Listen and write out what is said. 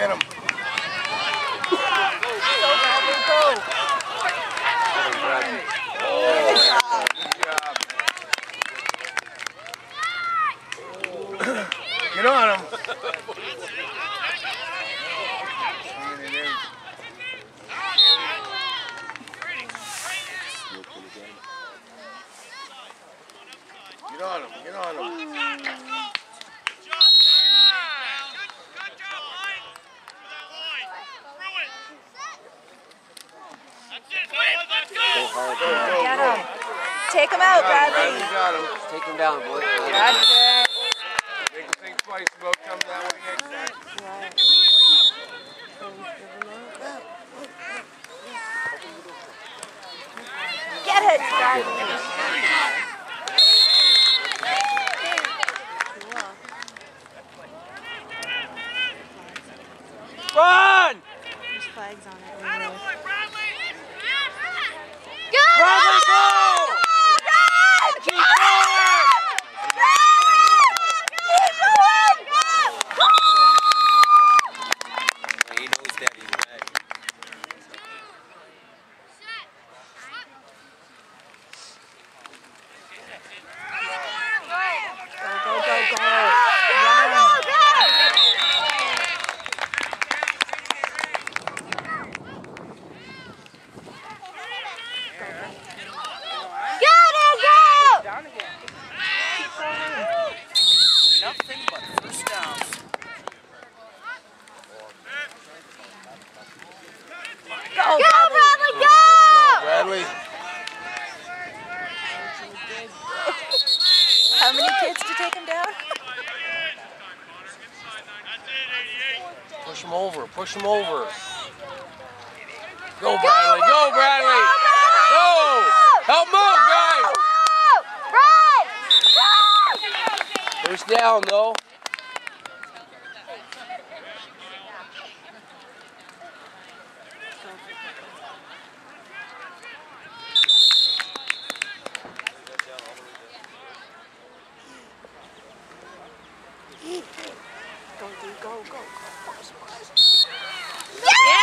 Get him. Get on him. Get on him, get on him. Go hard. Go, go, Get him. Take him out, Got Bradley. Bradley. Got him. Take him down, boy. Gotcha. Make him think twice about coming that way next time. Get it, Bradley. Run! There's flags on it. Bradley, go! Keep going! He knows that he's red. Go, go, go, go. Run. Nothing but first down. Go, Bradley. Bradley. How many kids to take him down? Push him over. Push him over. Go, Bradley. Go, Bradley. Go. Help move, guys. First down, though. Don't do go, go, go. Surprise. Yeah! yeah!